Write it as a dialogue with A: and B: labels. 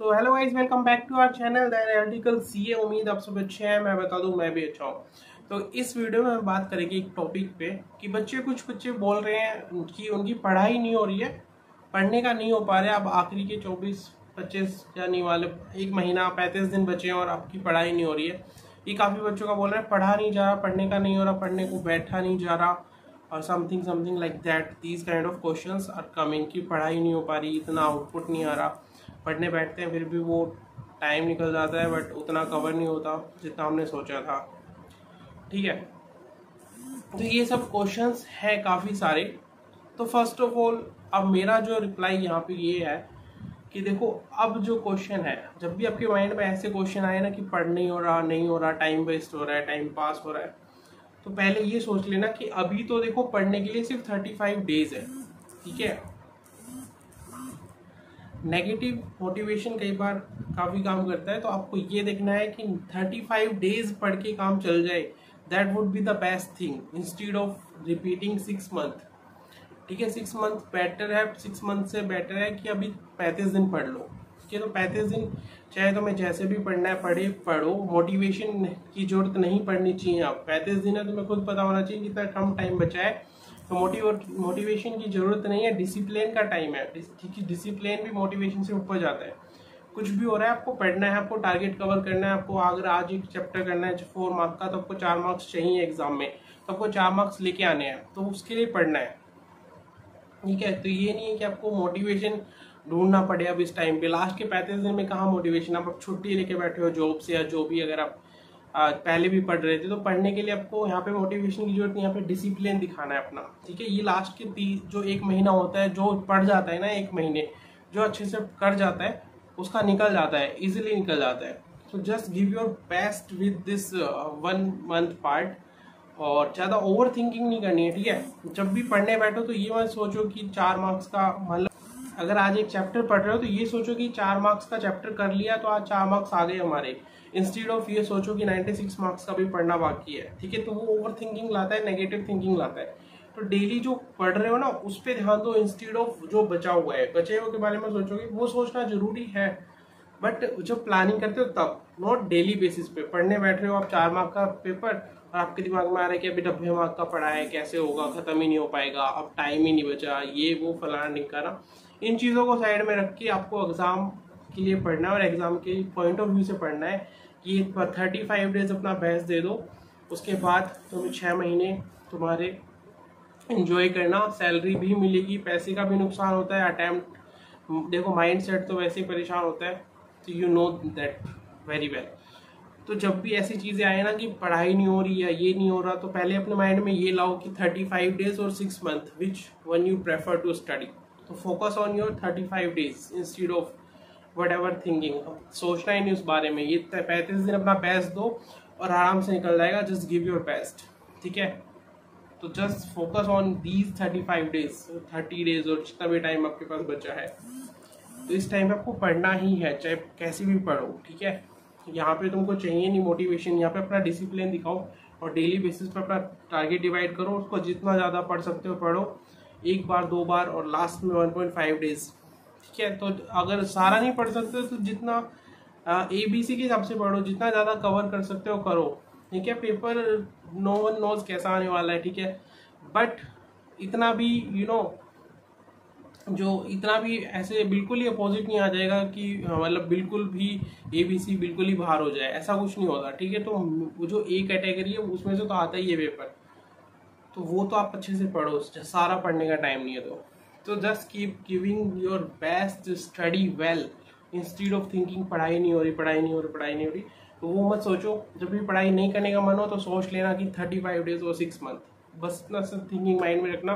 A: So hello guys welcome back to our channel the analytical CA उम्मीद आप सब अच्छे हैं, मैं बता दूँ, मैं भी अच्छा हूँ। तो इस वीडियो में हम बात करेंगे एक टॉपिक पे कि बच्चे कुछ बच्चे बोल रहे हैं कि उनकी पढ़ाई नहीं हो रही है, पढ़ने का नहीं हो पा रहा है अब आखिरी के 24 25 जाने वाले एक महीना, पैंतीस दिन बचे हैं और आपकी पढ़ाई नहीं हो रही है। ये काफ़ी बच्चों का बोल रहे हैं, पढ़ा नहीं जा रहा, पढ़ने का नहीं हो रहा, पढ़ने को बैठा नहीं जा रहा, और something something like that these kind of question are coming की पढ़ाई नहीं हो पा रही, इतना आउटपुट नहीं आ रहा। पढ़ने बैठते हैं, फिर भी वो टाइम निकल जाता है बट उतना कवर नहीं होता जितना हमने सोचा था। ठीक है? तो ये सब क्वेश्चंस हैं काफ़ी सारे। तो फ़र्स्ट ऑफ़ ऑल अब मेरा जो रिप्लाई यहाँ पे ये है कि देखो, अब जो क्वेश्चन है, जब भी आपके माइंड में ऐसे क्वेश्चन आए ना कि पढ़ नहीं हो रहा, नहीं हो रहा टाइम वेस्ट हो रहा है टाइम पास हो रहा है तो पहले ये सोच लेना कि अभी तो देखो, पढ़ने के लिए सिर्फ़ थर्टी फाइव डेज़ है। ठीक है? नेगेटिव मोटिवेशन कई बार काफ़ी काम करता है तो आपको ये देखना है कि 35 डेज़ पढ़ के काम चल जाए that would be the best thing instead of repeating six month ठीक है सिक्स मंथ बेटर है सिक्स मंथ से बेटर है कि अभी पैंतीस दिन पढ़ लो। ठीक है तो पैंतीस दिन, चाहे तो मैं जैसे भी पढ़ना है, पढ़े, पढ़ो मोटिवेशन की ज़रूरत नहीं पढ़नी चाहिए आप। पैंतीस दिन है तो मैं खुद पता होना चाहिए कितना कम टाइम बचा है तो मोटिवेट मोटिवेशन की ज़रूरत नहीं है डिसिप्लिन का टाइम है। है डिसिप्लिन भी मोटिवेशन से ऊपर जाता है। कुछ भी हो रहा है, आपको पढ़ना है, आपको टारगेट कवर करना है, आपको अगर आज एक चैप्टर करना है फोर मार्क्स का तो आपको चार मार्क्स चाहिए एग्ज़ाम में। तो आपको चार मार्क्स लेके आने हैं तो उसके लिए पढ़ना है। ठीक है तो ये नहीं है कि आपको मोटिवेशन ढूंढना पड़े अब इस टाइम पे। लास्ट के पैंतीस दिन में कहाँ मोटिवेशन आप छुट्टी लेके बैठे हो जॉब से या जो भी अगर आप पहले भी पढ़ रहे थे तो पढ़ने के लिए आपको यहाँ पे मोटिवेशन की ज़रूरत नहीं, यहाँ पे डिसिप्लिन दिखाना है अपना, ठीक है? ये लास्ट के ती जो एक महीना होता है, जो पढ़ जाता है ना एक महीने, जो अच्छे से कर जाता है, उसका निकल जाता है इजिली निकल जाता है। तो just give your best with this one month part और ज़्यादा ओवर थिंकिंग नहीं करनी है, ठीक है? जब भी पढ़ने बैठो तो ये मत सोचो कि चार मार्क्स का मतलब अगर आज एक चैप्टर पढ़ रहे हो तो ये सोचो कि चार मार्क्स का चैप्टर कर लिया तो आज चार मार्क्स आ गए हमारे। इंस्टीड ऑफ़ ये सोचो कि 96 मार्क्स का भी पढ़ना बाकी है, ठीक है? तो वो ओवर थिंकिंग लाता है नेगेटिव थिंकिंग लाता है। तो डेली जो पढ़ रहे हो ना, उस पर ध्यान दो इंस्टीड ऑफ़ जो बचा हुआ है। बचे हुए के बारे में सोचोगे वो सोचना ज़रूरी है। बट जब प्लानिंग करते हो तब नॉट डेली बेसिस पे। पढ़ने बैठ रहे हो आप चार मार्क का पेपर और आपके दिमाग में आ रहा है कि अभी नब्बे मार्क का पढ़ा है, कैसे होगा, खत्म ही नहीं हो पाएगा, अब टाइम ही नहीं बचा, ये वो फलाना निकाला इन चीज़ों को साइड में रख के आपको एग्ज़ाम के लिए पढ़ना है और एग्ज़ाम के पॉइंट ऑफ़ व्यू से पढ़ना है कि थर्टी फाइव डेज़ अपना बेस्ट दे दो, उसके बाद तुम्हें छः महीने तुम्हारे इन्जॉय करना सैलरी भी मिलेगी, पैसे का भी नुकसान होता है अटैम्प्ट देखो माइंड सेट तो वैसे ही परेशान होता है तो you know that very well तो जब भी ऐसी चीज़ें आए ना कि पढ़ाई नहीं हो रही या ये नहीं हो रहा तो पहले अपने माइंड में ये लाओ कि थर्टी फाइव डेज़ और six month which one you prefer to study focus on your thirty five days instead of whatever thinking सोचना ही नहीं उस बारे में। ये पैंतीस दिन अपना बेस्ट दो और आराम से निकल जाएगा। जस्ट गिव योर बेस्ट ठीक है? तो just focus on these thirty five days thirty days और जितना भी टाइम आपके पास बचा है। तो इस टाइम पे आपको पढ़ना ही है, चाहे कैसे भी पढ़ो, ठीक है? यहाँ पे तुमको चाहिए नहीं मोटिवेशन यहाँ पे अपना डिसिप्लिन दिखाओ और डेली बेसिस पर अपना टारगेट डिवाइड करो, उसको जितना ज़्यादा पढ़ सकते हो पढ़ो। एक बार दो बार और लास्ट में वन पॉइंट फाइव डेज़ ठीक है? तो अगर सारा नहीं पढ़ सकते तो जितना ए बी सी के हिसाब से पढ़ो जितना ज़्यादा कवर कर सकते हो करो। ठीक है? पेपर नो वन नोज़ कैसा आने वाला है ठीक है? बट इतना भी यू you नो know, जो इतना भी ऐसे बिल्कुल ही अपोजिट नहीं आ जाएगा कि मतलब बिल्कुल भी ए बी सी बिल्कुल ही बाहर हो जाए। ऐसा कुछ नहीं होगा ठीक है? तो जो ए कैटेगरी है उसमें से तो आता ही है पेपर तो वो तो आप अच्छे से पढ़ो सारा पढ़ने का टाइम नहीं है तो। तो just keep giving your best study well instead of thinking पढ़ाई नहीं हो रही, पढ़ाई नहीं हो रही, पढ़ाई नहीं हो रही। तो वो मत सोचो, जब भी पढ़ाई नहीं करने का मन हो तो सोच लेना कि थर्टी फाइव डेज़ और सिक्स मंथ बस इतना थिंकिंग माइंड में रखना।